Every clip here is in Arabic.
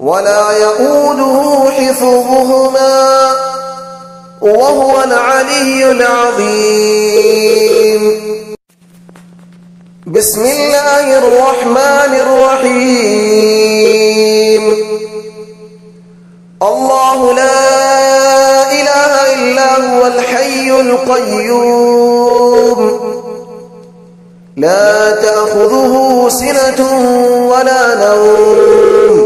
ولا يؤوده حفظهما وهو العلي العظيم. بسم الله الرحمن الرحيم. الله لا إله إلا هو الحي القيوم. لا تأخذه سنة ولا نوم.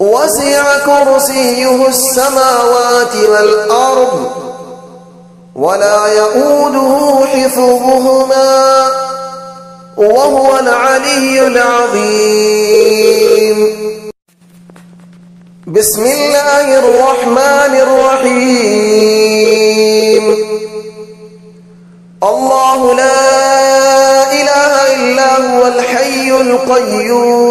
وسع كرسيه السماوات والأرض ولا يؤوده حفظهما وهو العلي العظيم. بسم الله الرحمن الرحيم. الله لا إله إلا هو الحي القيوم.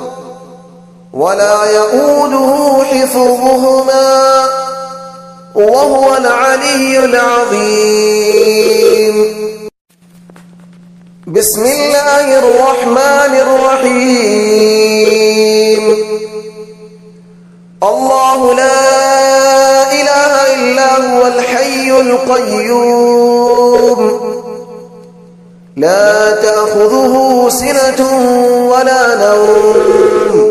ولا يؤوده حفظهما وهو العلي العظيم. بسم الله الرحمن الرحيم. الله لا إله إلا هو الحي القيوم. لا تأخذه سنة ولا نوم.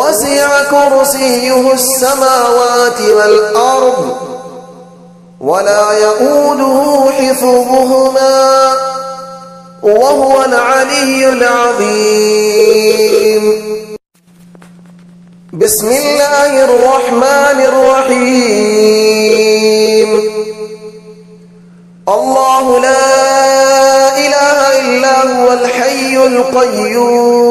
وسع كرسيه السماوات والأرض ولا يؤوده حفظهما وهو العلي العظيم. بسم الله الرحمن الرحيم. الله لا إله إلا هو الحي القيوم.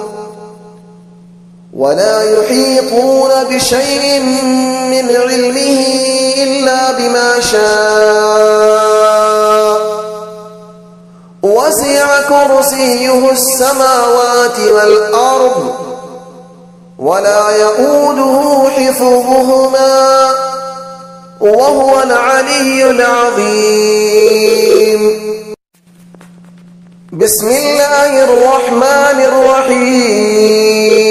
ولا يحيطون بشيء من علمه إلا بما شاء. وسع كرسيه السماوات والأرض ولا يؤوده حفظهما وهو العلي العظيم. بسم الله الرحمن الرحيم.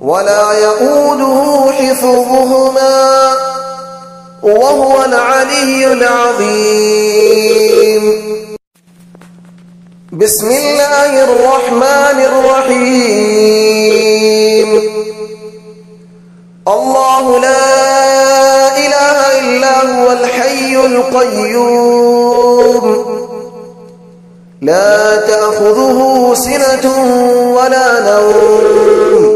ولا يؤوده حفظهما وهو العلي العظيم. بسم الله الرحمن الرحيم. الله لا إله إلا هو الحي القيوم. لا تأخذه سنة ولا نوم.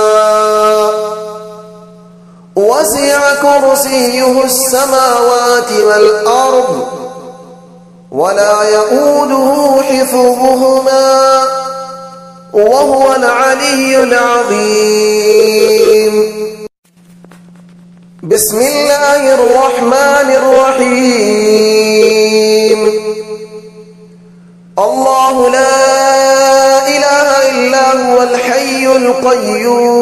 وسع كرسيه السماوات والأرض ولا يؤوده حفظهما وهو العلي العظيم. بسم الله الرحمن الرحيم. الله لا إله إلا هو الحي القيوم.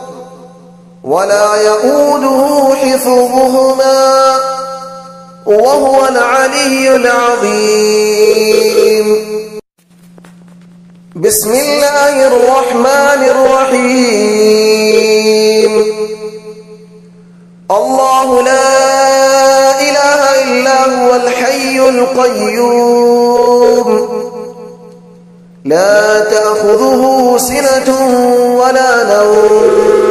ولا يؤوده حفظهما وهو العلي العظيم. بسم الله الرحمن الرحيم. الله لا إله إلا هو الحي القيوم. لا تأخذه سنة ولا نوم.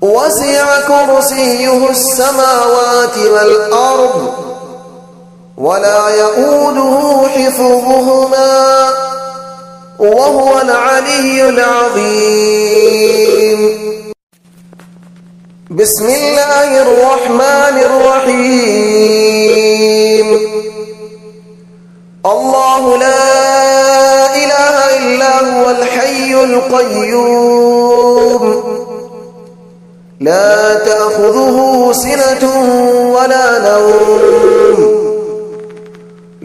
وسع كرسيه السماوات والأرض ولا يؤوده حفظهما وهو العلي العظيم. بسم الله الرحمن الرحيم.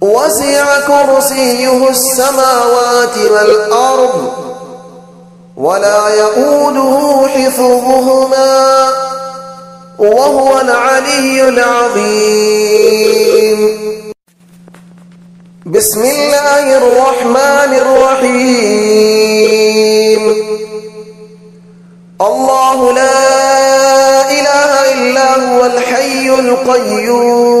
وسع كرسيه السماوات والأرض ولا يؤوده حفظهما وهو العلي العظيم. بسم الله الرحمن الرحيم. الله لا إله إلا هو الحي القيوم.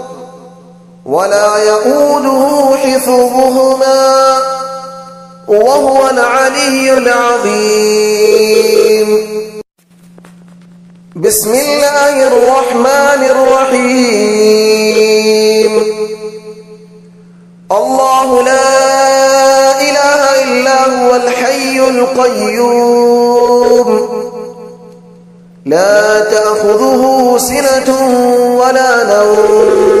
ولا يؤوده حفظهما وهو العلي العظيم. بسم الله الرحمن الرحيم. الله لا إله إلا هو الحي القيوم. لا تأخذه سنة ولا نوم.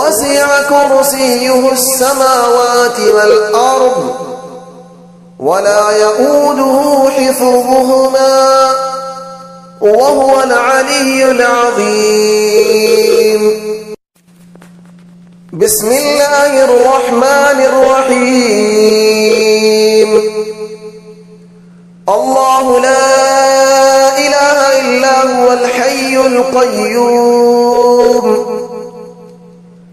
وسع كرسيه السماوات والأرض ولا يؤوده حفظهما وهو العلي العظيم. بسم الله الرحمن الرحيم. الله لا إله إلا هو الحي القيوم.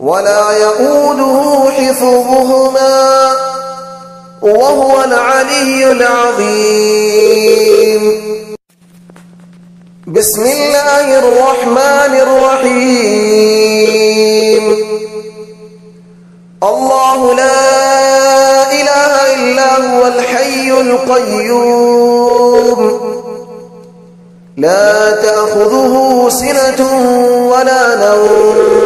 ولا يؤوده حفظهما وهو العلي العظيم. بسم الله الرحمن الرحيم. الله لا إله إلا هو الحي القيوم. لا تأخذه سنة ولا نوم.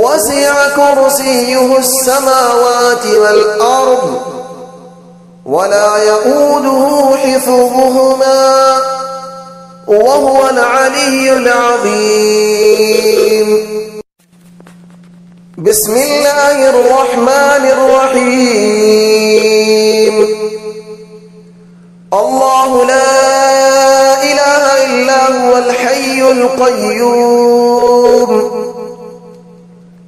وسع كرسيه السماوات والأرض ولا يؤوده حفظهما وهو العلي العظيم. بسم الله الرحمن الرحيم. الله لا إله إلا هو الحي القيوم.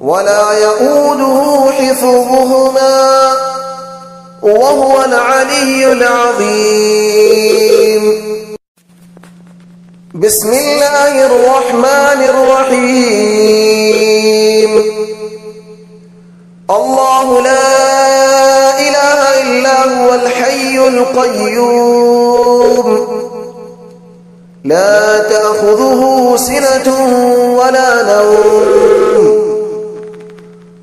ولا يؤوده حفظهما وهو العلي العظيم. بسم الله الرحمن الرحيم. الله لا إله إلا هو الحي القيوم. لا تأخذه سنة ولا نوم.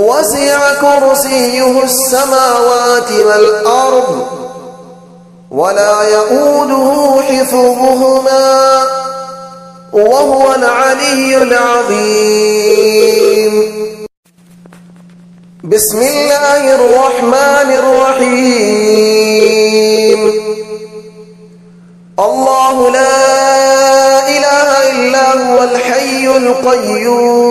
وسع كرسيه السماوات والأرض ولا يؤوده حفظهما وهو العلي العظيم. بسم الله الرحمن الرحيم. الله لا إله إلا هو الحي القيوم.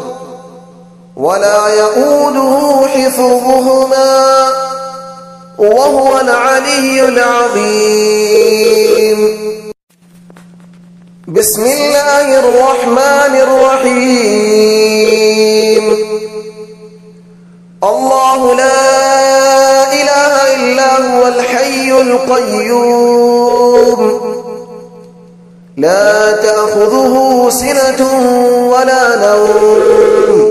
ولا يؤوده حفظهما وهو العلي العظيم. بسم الله الرحمن الرحيم. الله لا إله إلا هو الحي القيوم. لا تأخذه سنة ولا نوم.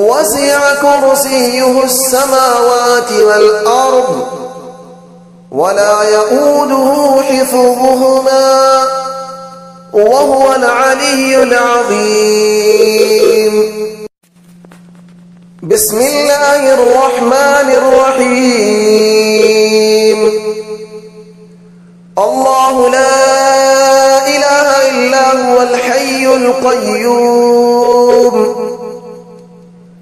وسع كرسيه السماوات والأرض ولا يؤوده حفظهما وهو العلي العظيم. بسم الله الرحمن الرحيم. الله لا إله إلا هو الحي القيوم.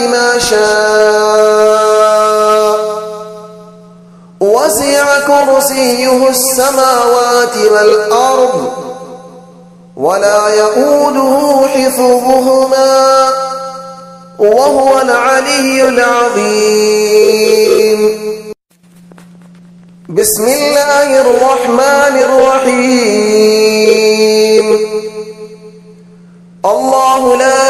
بما شاء. وسع كرسيه السماوات والأرض ولا يؤوده حفظهما وهو العلي العظيم. بسم الله الرحمن الرحيم. الله لا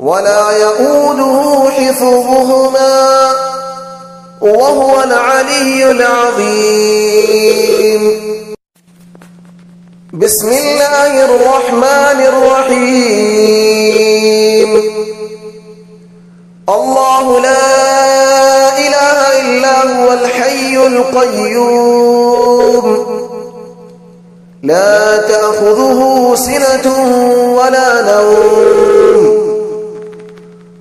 ولا يؤوده حفظهما وهو العلي العظيم. بسم الله الرحمن الرحيم. الله لا إله إلا هو الحي القيوم. لا تأخذه سنة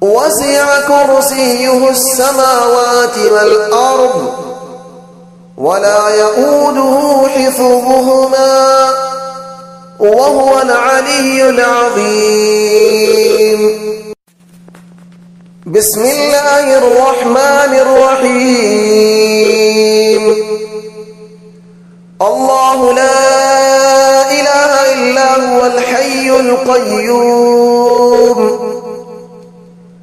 وسع كرسيه السماوات والأرض ولا يؤوده حفظهما وهو العلي العظيم. بسم الله الرحمن الرحيم. الله لا إله إلا هو الحي القيوم.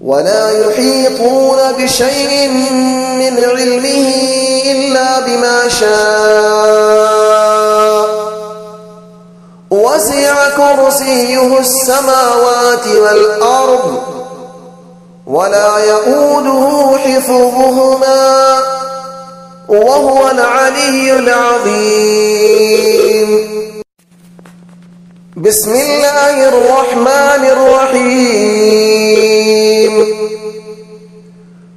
ولا يحيطون بشيء من علمه إلا بما شاء. وسع كرسيه السماوات والأرض ولا يؤوده حفظهما وهو العلي العظيم. بسم الله الرحمن الرحيم.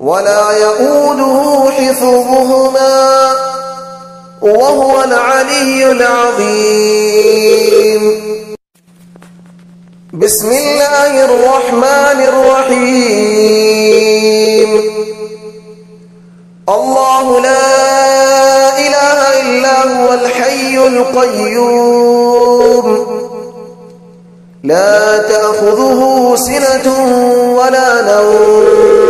ولا يؤوده حفظهما وهو العلي العظيم. بسم الله الرحمن الرحيم. الله لا إله إلا هو الحي القيوم. لا تأخذه سنة ولا نوم.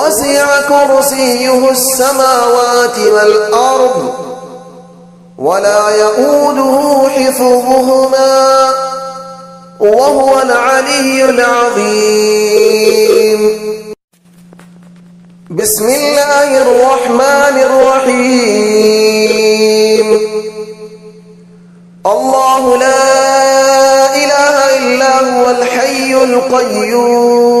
وسع كرسيه السماوات والأرض ولا يؤوده حفظهما وهو العلي العظيم. بسم الله الرحمن الرحيم. الله لا إله إلا هو الحي القيوم.